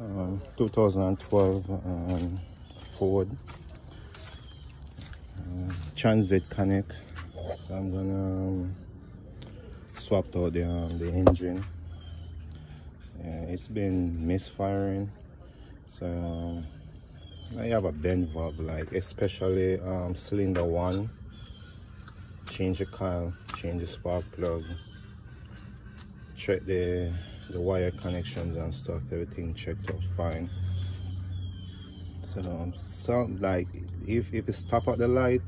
um, 2012 um, Ford uh, Transit Connect. So I'm gonna um, swap out the um, the engine. Yeah, it's been misfiring, so um, I have a bend valve, like especially um, cylinder one. Change the coil, change the spark plug, check the the wire connections and stuff everything checked out fine. So um some like if if it stop at the light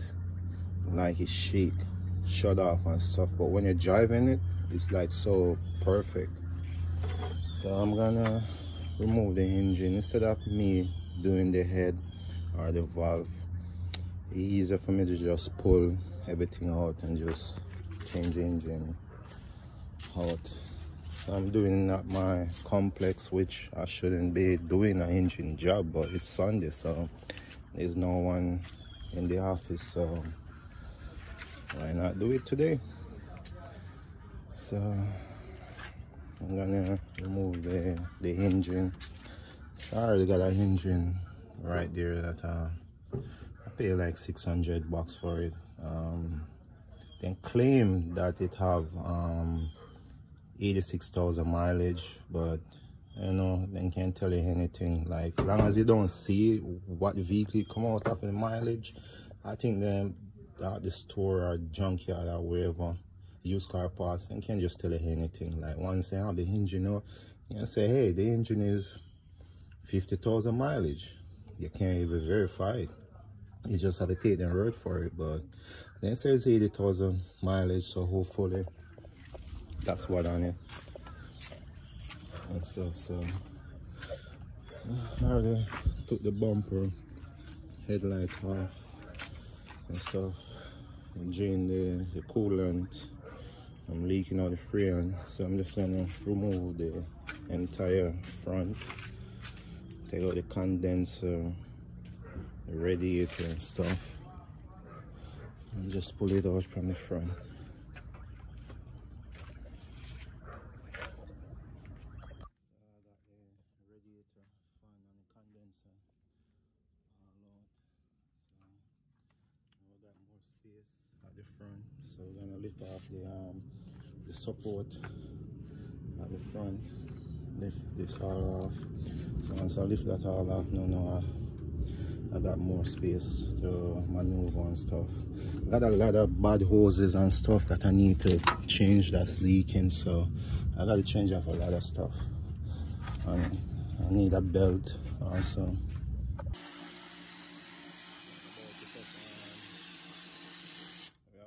like it shake shut off and stuff. But when you're driving it it's like so perfect. So i'm gonna remove the engine. Instead of me doing the head or the valve it's easier for me to just pull everything out and just change the engine out I'm doing at my complex, which I shouldn't be doing an engine job, but it's Sunday, so there's no one in the office, so why not do it today? So I'm gonna remove the, the engine. I already got an engine right there that uh, I pay like 600 bucks for it. Um, then claim that it have um, 86,000 mileage, but you know, they can't tell you anything. Like, long as you don't see what vehicle come out of the mileage, I think them at the store or junkyard or wherever, used car parts, and can't just tell you anything. Like, once they have the engine out, you can say, hey, the engine is 50,000 mileage. You can't even verify it. You just have to take the word for it, but then says 80,000 mileage, so hopefully that's what on it and stuff so. I already took the bumper headlight off and stuff. Drain the, the coolant. I'm leaking out the freon so I'm just gonna remove the entire front. Take out the condenser the radiator and stuff. And just pull it out from the front at the front so we're gonna lift off the um the support at the front lift this all off. So once I lift that all off no no I, I got more space to maneuver and stuff. Got a lot of bad hoses and stuff that I need to change that's leaking so I got to change off a lot of stuff. I need a belt also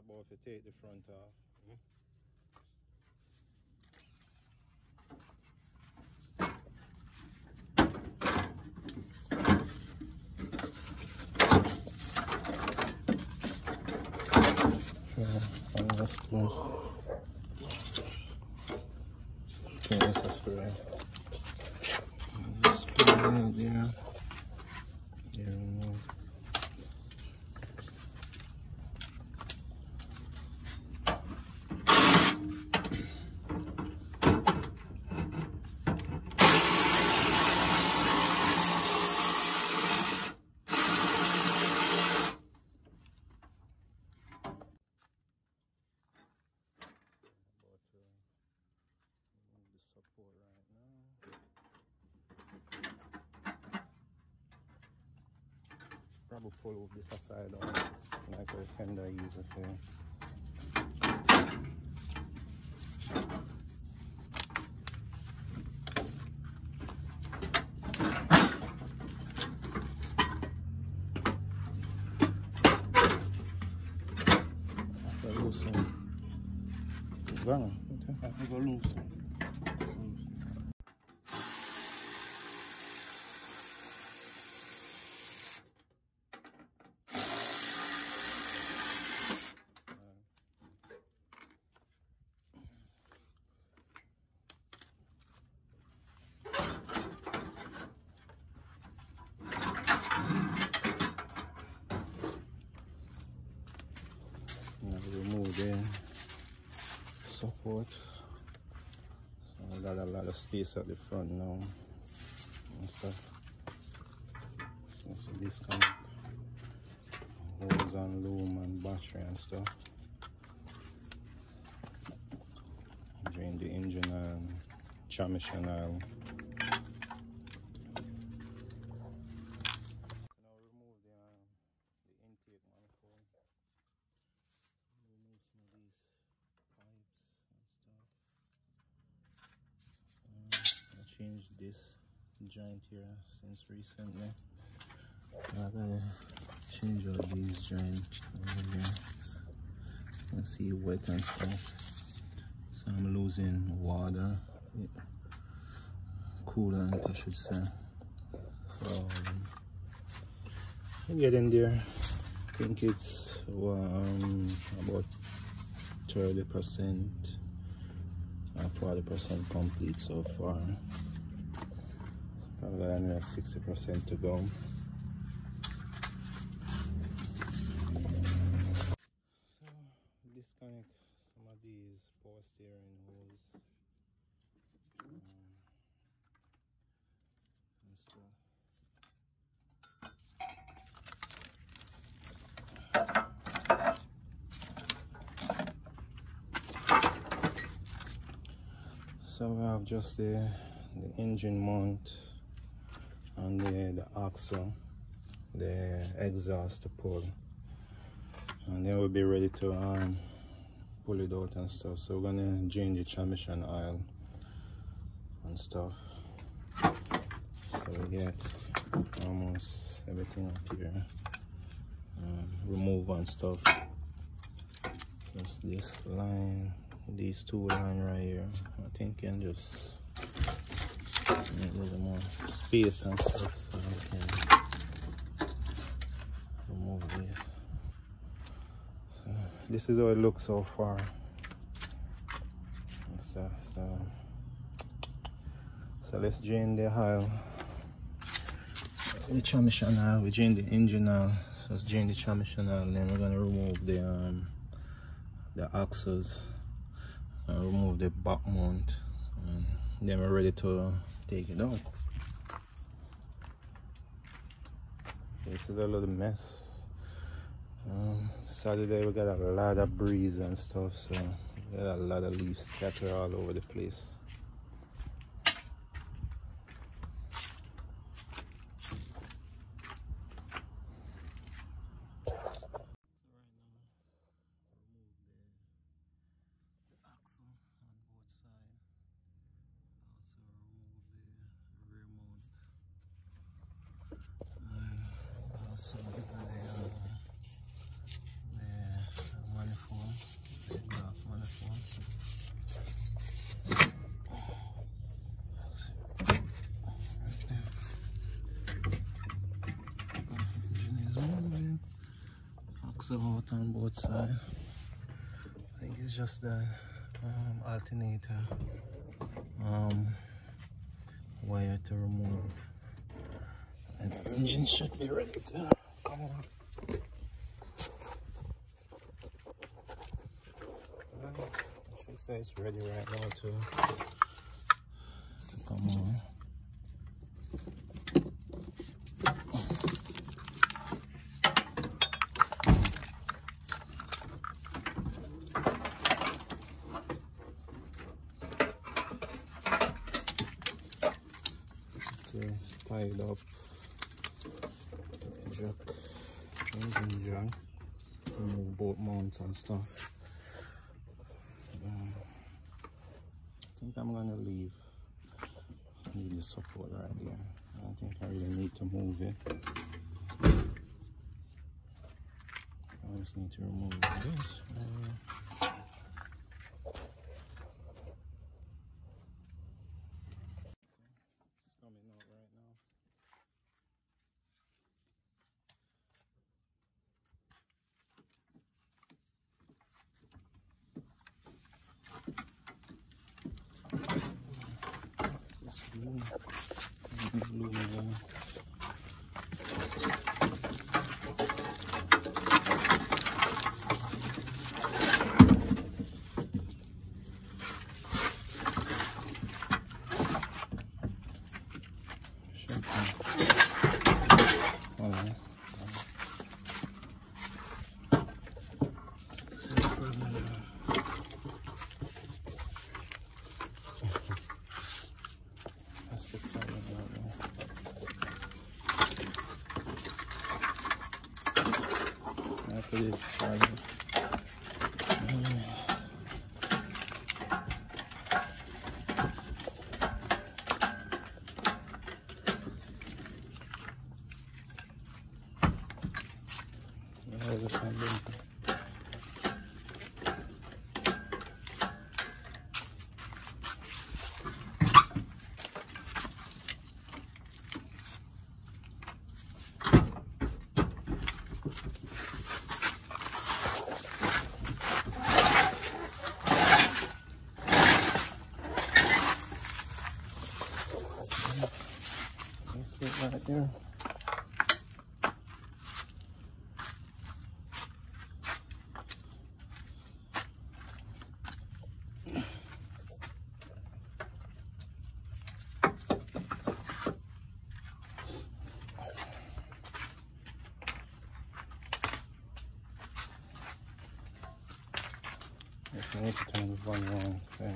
about to take the front off. Yeah, let's go. Okay, let's spray. Yeah. Pull this aside on like a fender user here loosen. remove the support so I got a lot of space at the front now and stuff. So this kind of hose and loom and battery and stuff. Drain the engine and transmission oil. Changed this joint here since recently. I gotta change all these joints over here. You can see wet and stuff. So I'm losing water, coolant I should say. So I'm getting there. I think it's um, about 30 percent 40% complete so far. So probably another 60% to go. So disconnect some of these power steering hose. Um, so we have just the, the engine mount and the, the axle the exhaust pull. And then we'll be ready to um, pull it out and stuff. So we're gonna change the transmission oil and stuff. So we get almost everything up here. Um, remove and stuff. Just this line these two line right here. I think can just make a little more space and stuff so I can remove this. So this is how it looks so far. So, so, so let's drain the oil. The transmission oil, we drain the engine oil. So let's drain the transmission oil, then we're gonna remove the um the axles and remove the back mount and then we're ready to take it out this is a little mess. Um, Saturday we got a lot of breeze and stuff so we got a lot of leaves scattered all over the place also the, um, the manifold, the glass manifold. Engine is moving. Axle out on both sides. I think it's just the um, alternator um, wire to remove and the engine should be ready to come on. She says ready right now to, to come on. To tie it up jack, engine jack, remove mounts and stuff. Um, I think I'm gonna leave leave the support right there. I don't think I really need to move it. I just need to remove this. Uh, All right. The. That's. I need to turn the volume on. Okay.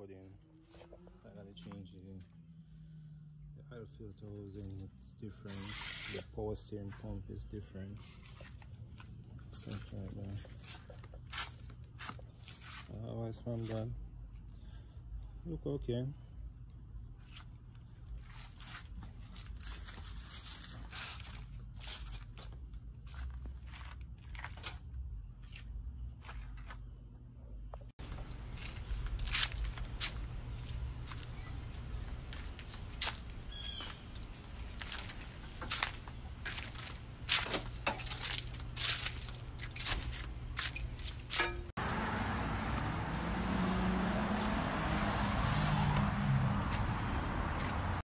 Put in. I gotta change the, the oil filter housing. It's different. The power steering pump is different. Something like that. Otherwise, I'm done. Look okay.